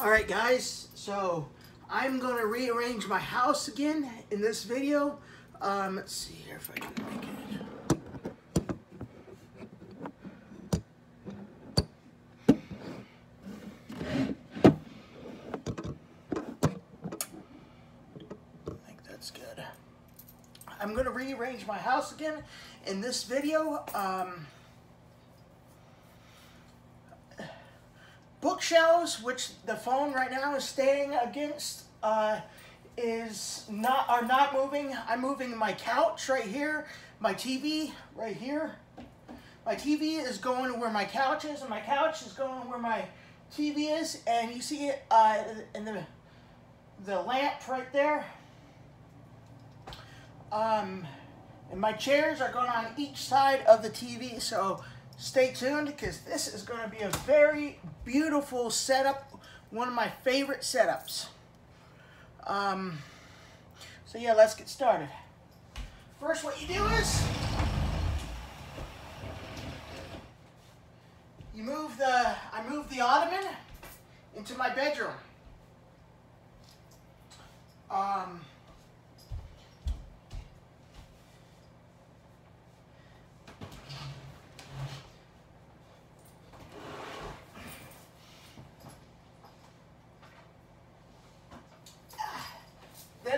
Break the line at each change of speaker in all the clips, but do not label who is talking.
All right, guys, so I'm gonna rearrange my house again in this video. Um, let's see here if I can make it. I think that's good. I'm gonna rearrange my house again in this video. Um, bookshelves, which the phone right now is staying against, uh, is not are not moving. I'm moving my couch right here, my TV right here. My TV is going to where my couch is, and my couch is going where my TV is, and you see it uh, in the the lamp right there. Um, and my chairs are going on each side of the TV, so stay tuned because this is going to be a very beautiful setup, one of my favorite setups. Um, so yeah, let's get started. First, what you do is you move the I move the ottoman into my bedroom. Um,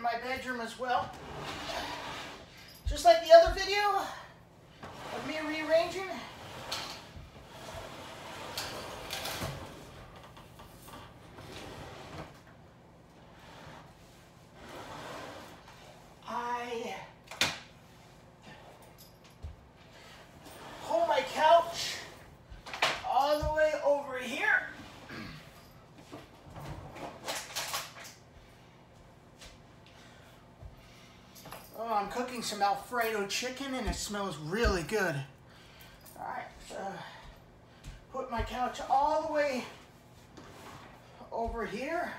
into my bedroom as well. Just like the other video of me rearranging. I hold my couch all the way over here. Oh, I'm cooking some Alfredo chicken and it smells really good. All right, so put my couch all the way over here.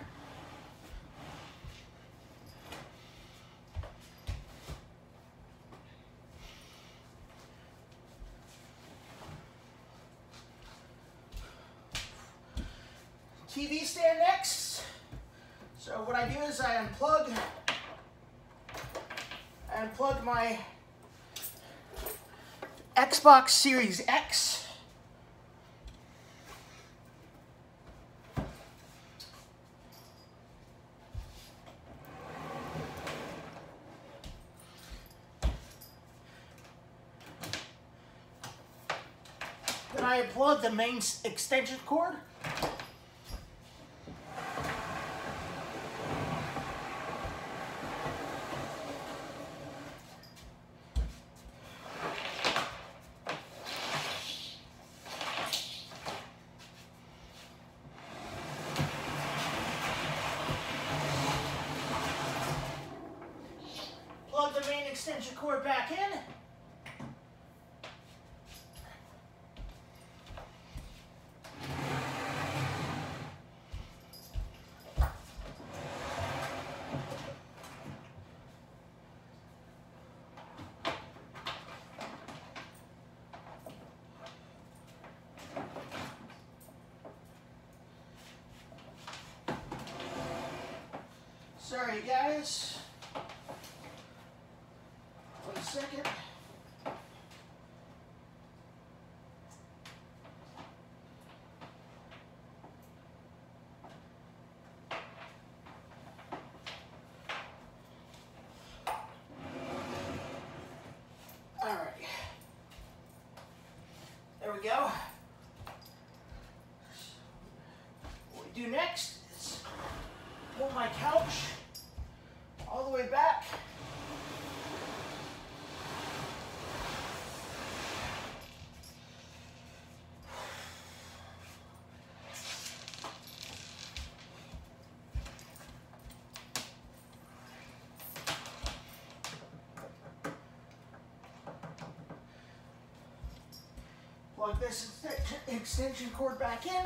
TV stand next. So what I do is I unplug and plug my Xbox Series X. Then I plug the main extension cord. Main extension cord back in. Sorry guys. All right. There we go. What we do next is pull my couch all the way back. Plug this extension cord back in.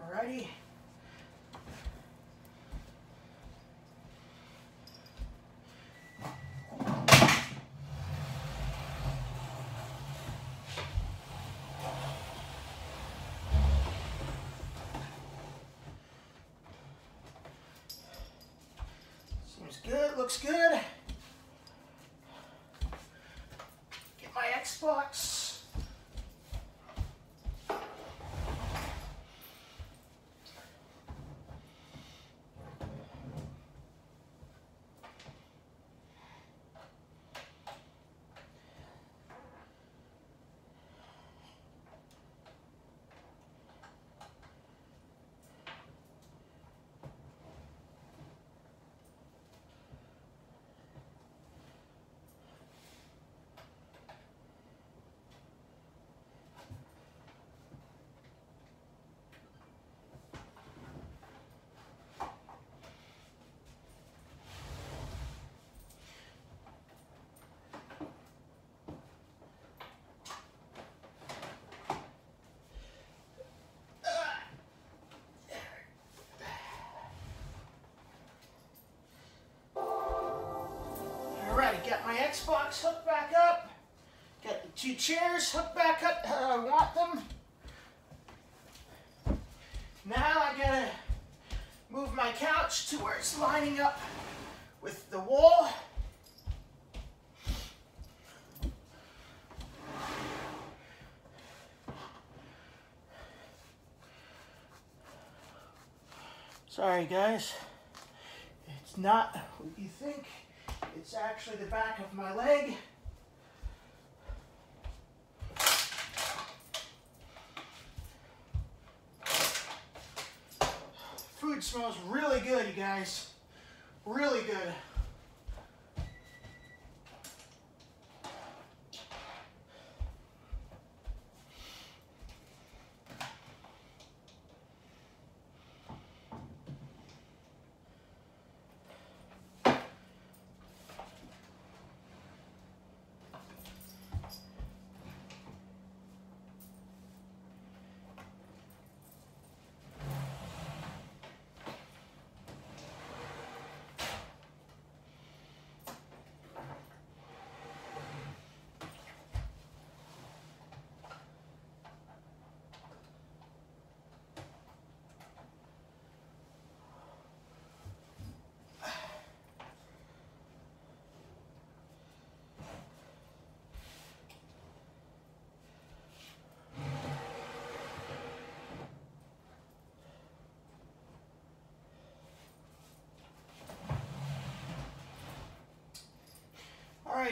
Alrighty. Good, looks good. Get my Xbox. Alright, got my Xbox hooked back up. Got the two chairs hooked back up how I want them. Now I gotta move my couch to where it's lining up with the wall. Sorry guys, it's not what you think. It's actually the back of my leg. Food smells really good, you guys. Really good.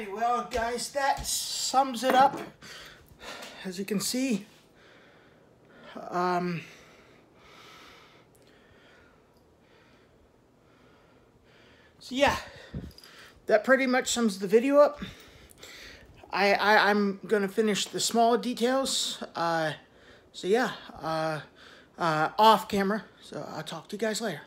Alrighty, well, guys, that sums it up. As you can see, um, so yeah, that pretty much sums the video up. I, I I'm gonna finish the small details. Uh, so yeah, uh, uh, off camera. So I'll talk to you guys later.